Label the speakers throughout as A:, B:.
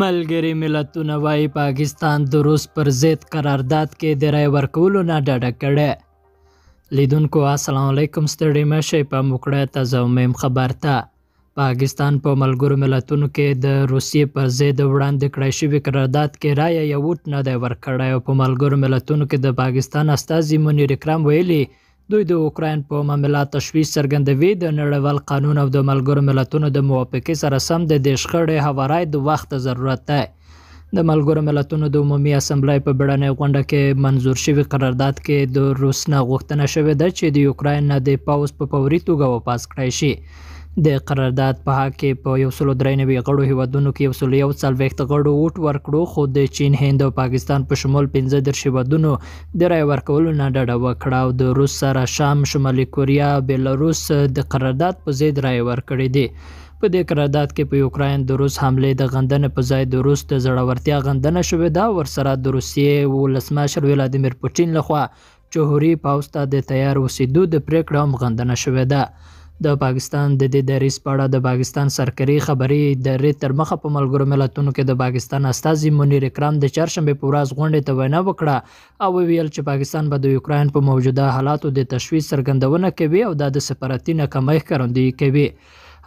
A: ملګري ملتونه وايي پاکستان د روس پر ضد قرارداد کې د رای ورکولو نه ډډه کړې لیدونکو السلام علیکم ستړي مه شئ پام وکړئ تازه مهم خبر ته پاکستان په ملګرو ملتونو کې د روسیې پر ضد وړاندې کړای شوي قرارداد کې رایه یا ووټ نه دی ورکړی او په ملګرو ملتونو کې د پاکستان استازي منیر اکرام ویلي، دوی د اوکراین په معامله تشویش څرګندوي، د نړیوال قانون او د ملګرو ملتونو د موافقې سره سم د دې شخړې هواری د وخت ضرورت دی. د ملګرو ملتونو د عمومي اسمبلۍ په بیړنۍ غونډه کې منظور شوي قرارداد کې د روس نه غوښتنه شوې ده چې د یوکراین نه د پوځ په فوري توګه وپاس کړای شي. د قرارداد په حق کې په یو سلو درې نوي غړو هېوادونو کې یو سلو یو څلوېښت غړو ووټ ورکړو خو د چین، هند او پاکستان په شمول پنځه دېرش هېوادونو د رایې ورکولو نه ډډه وکړه او د روس سره شام، شمالي کوریا، بېلاروس د قرارداد په ضد رایې ورکړې دي. په دې قرارداد کې په یوکراین د روس حملې د غندنې په ځای د روس د زړورتیا غندنه شوې ده او ورسره د روسیې ولسمشر ولادیمیر پوتین لخوا جهوري پوځ ته د تیار اوسیدو د پریکړې هم غندنه شوې ده. د پاکستان د دې دریځ په اړه د پاکستان سرکري خبري ادارې ترمخه په ملګرو ملتونو کې د پاکستان استازي منیر اکرام د چهارشنبې په ورځ غونډې ته وینا وکړه او وویل چې پاکستان به د یوکراین په موجوده حالاتو د تشویش څرګندونه کوي او دا د سفارتي ناکامۍ ښکارندويي کوي.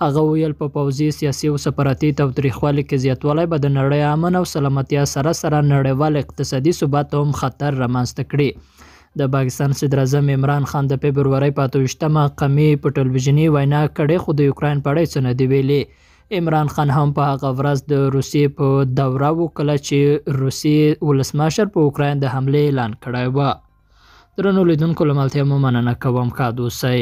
A: هغه وویل، په پوځي، سیاسي او سفارتي تاوتریخوالي کې زیاتوالی به د نړۍ امن او سلامتیا سره سره نړیوال اقتصادي ثبات ته هم خطر رامنځته کړي. د پاکستان صدراعظم عمران خان د فبرورۍ په اته ویشت مه قمي په ټلویزیوني وینا کړې خو د یوکراین په اړه یې څه نه دي ویلي. عمران خان هم په هغه ورځ د روسیې په دوره و کله چې روسي ولسمشر په اوکراین د حملې اعلان کړی و. درنو لیدونکو له ملتیا مو مننه کوم ښاد اوسئ